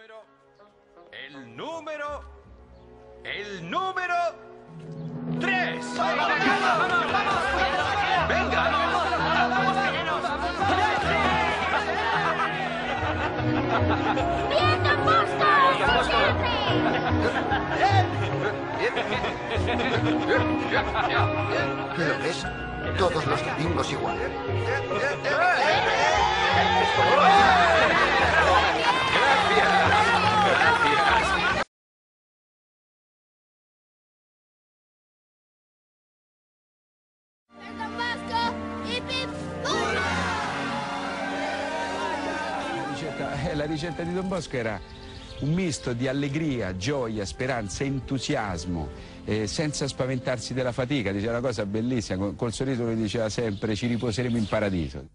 número. El número. El número. ¡Tres! ¡Bien, Don Bosco! ¿Lo ves? Todos los domingos igual. La ricetta di Don Bosco era un misto di allegria, gioia, speranza, entusiasmo, eh, senza spaventarsi della fatica. Diceva una cosa bellissima, col, col sorriso lui diceva sempre ci riposeremo in paradiso.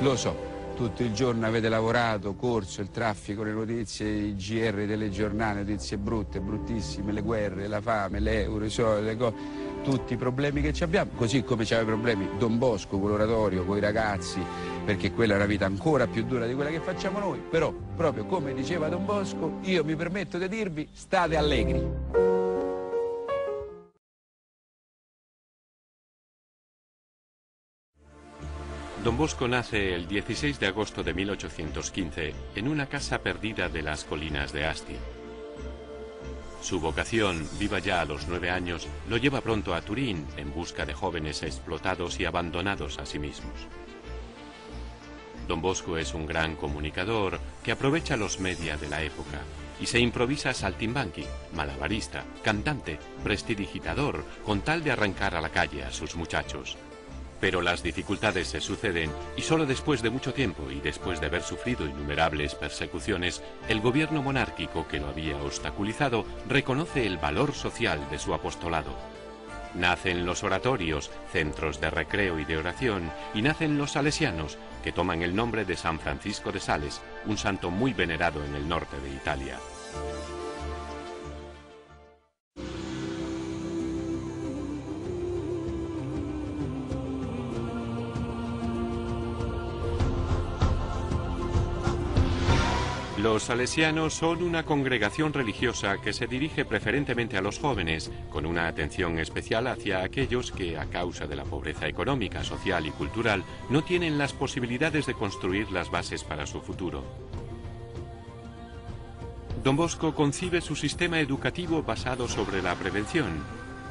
Lo so, tutto il giorno avete lavorato, corso, il traffico, le notizie, i GR delle giornate, notizie brutte, bruttissime, le guerre, la fame, l'euro, le cose, tutti i problemi che ci abbiamo, così come c'aveva i problemi Don Bosco con l'oratorio, con i ragazzi, perché quella è una vita ancora più dura di quella che facciamo noi, però proprio come diceva Don Bosco, io mi permetto di dirvi, state allegri. Don Bosco nace el 16 de agosto de 1815 en una casa perdida de las colinas de Asti. Su vocación, viva ya a los nueve años, lo lleva pronto a Turín en busca de jóvenes explotados y abandonados a sí mismos. Don Bosco es un gran comunicador que aprovecha los media de la época y se improvisa saltimbanqui, malabarista, cantante, prestidigitador, con tal de arrancar a la calle a sus muchachos. Pero las dificultades se suceden y solo después de mucho tiempo y después de haber sufrido innumerables persecuciones, el gobierno monárquico que lo había obstaculizado reconoce el valor social de su apostolado. Nacen los oratorios, centros de recreo y de oración, y nacen los salesianos, que toman el nombre de San Francisco de Sales, un santo muy venerado en el norte de Italia. Los salesianos son una congregación religiosa que se dirige preferentemente a los jóvenes, con una atención especial hacia aquellos que, a causa de la pobreza económica, social y cultural, no tienen las posibilidades de construir las bases para su futuro. Don Bosco concibe su sistema educativo basado sobre la prevención.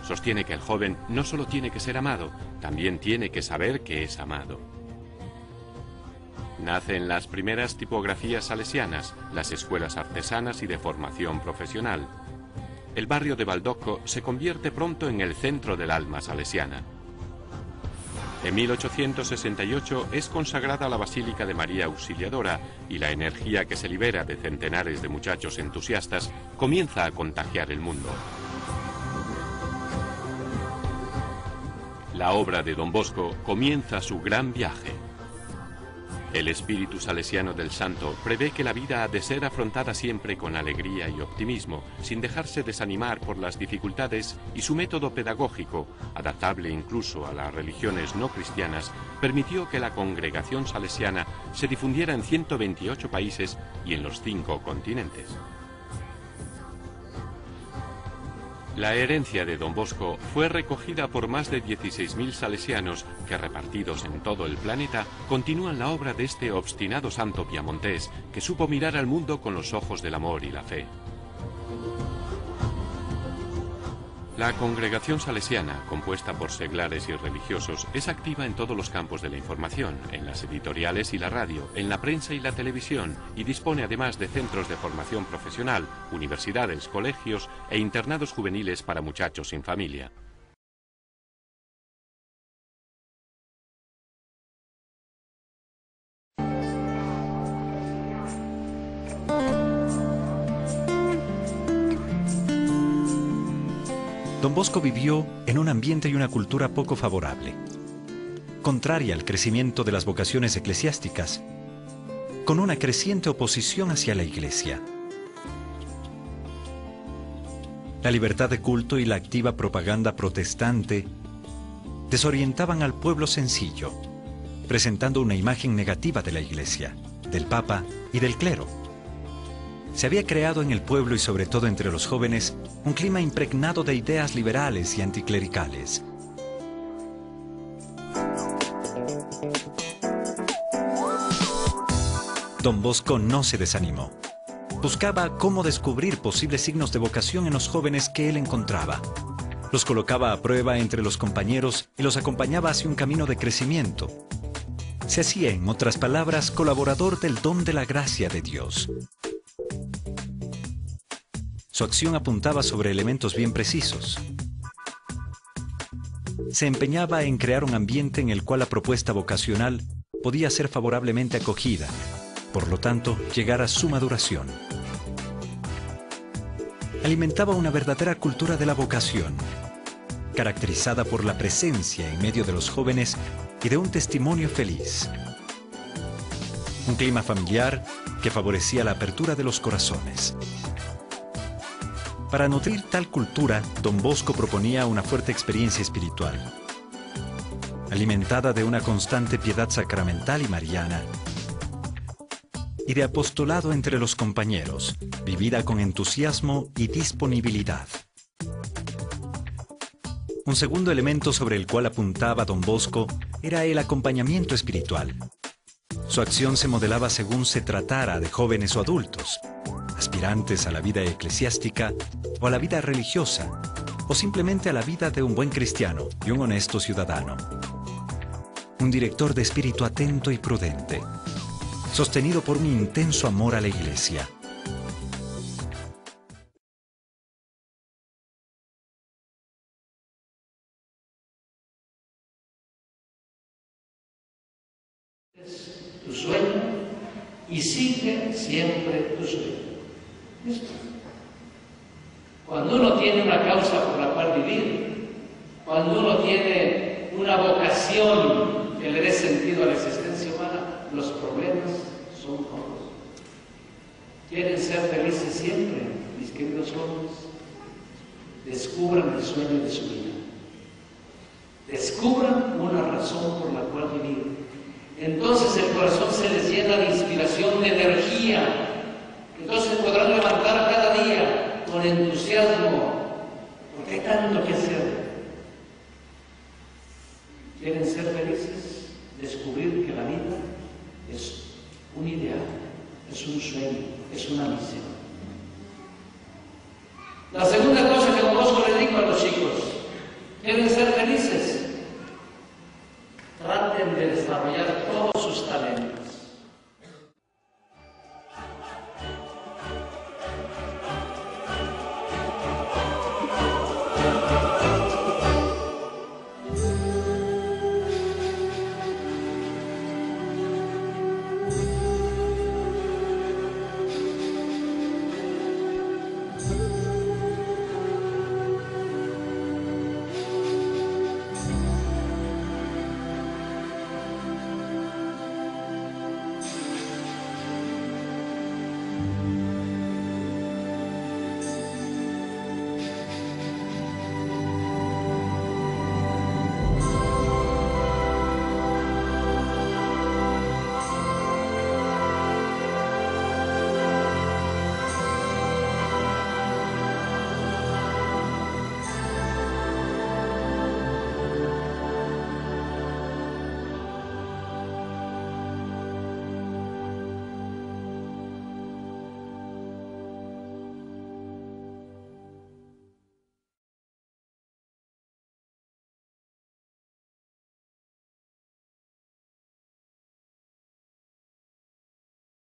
Sostiene que el joven no solo tiene que ser amado, también tiene que saber que es amado. Nacen las primeras tipografías salesianas, las escuelas artesanas y de formación profesional. El barrio de Baldocco se convierte pronto en el centro del alma salesiana. En 1868 es consagrada la Basílica de María Auxiliadora y la energía que se libera de centenares de muchachos entusiastas comienza a contagiar el mundo. La obra de Don Bosco comienza su gran viaje. El espíritu salesiano del santo prevé que la vida ha de ser afrontada siempre con alegría y optimismo, sin dejarse desanimar por las dificultades, y su método pedagógico, adaptable incluso a las religiones no cristianas, permitió que la congregación salesiana se difundiera en 128 países y en los cinco continentes. La herencia de Don Bosco fue recogida por más de 16.000 salesianos que, repartidos en todo el planeta, continúan la obra de este obstinado santo piamontés que supo mirar al mundo con los ojos del amor y la fe. La congregación salesiana, compuesta por seglares y religiosos, es activa en todos los campos de la información, en las editoriales y la radio, en la prensa y la televisión, y dispone además de centros de formación profesional, universidades, colegios e internados juveniles para muchachos sin familia. Don Bosco vivió en un ambiente y una cultura poco favorable, contraria al crecimiento de las vocaciones eclesiásticas, con una creciente oposición hacia la Iglesia. La libertad de culto y la activa propaganda protestante desorientaban al pueblo sencillo, presentando una imagen negativa de la Iglesia, del Papa y del clero. Se había creado en el pueblo y sobre todo entre los jóvenes un clima impregnado de ideas liberales y anticlericales. Don Bosco no se desanimó. Buscaba cómo descubrir posibles signos de vocación en los jóvenes que él encontraba. Los colocaba a prueba entre los compañeros y los acompañaba hacia un camino de crecimiento. Se hacía, en otras palabras, colaborador del don de la gracia de Dios. Su acción apuntaba sobre elementos bien precisos. Se empeñaba en crear un ambiente en el cual la propuesta vocacional podía ser favorablemente acogida, por lo tanto, llegar a su maduración. Alimentaba una verdadera cultura de la vocación, caracterizada por la presencia en medio de los jóvenes y de un testimonio feliz. Un clima familiar que favorecía la apertura de los corazones. Para nutrir tal cultura, don Bosco proponía una fuerte experiencia espiritual, alimentada de una constante piedad sacramental y mariana, y de apostolado entre los compañeros, vivida con entusiasmo y disponibilidad. Un segundo elemento sobre el cual apuntaba don Bosco era el acompañamiento espiritual. Su acción se modelaba según se tratara de jóvenes o adultos, aspirantes a la vida eclesiástica o a la vida religiosa, o simplemente a la vida de un buen cristiano y un honesto ciudadano. Un director de espíritu atento y prudente, sostenido por un intenso amor a la iglesia. tu sueño y sigue siempre tu sueño. Cuando uno tiene una causa por la cual vivir, cuando uno tiene una vocación que le dé sentido a la existencia humana, los problemas son pocos. ¿Quieren ser felices siempre, mis queridos jóvenes? Descubran el sueño de su vida. Descubran una razón por la cual vivir. Entonces el corazón se les llena de inspiración, de energía. Entonces podrán levantar cada día con entusiasmo, porque hay tanto que hacer. ¿Quieren ser felices? Descubrir que la vida es un ideal, es un sueño, es una misión. La segunda cosa que Don Bosco le dijo a los chicos, ¿quieren ser felices?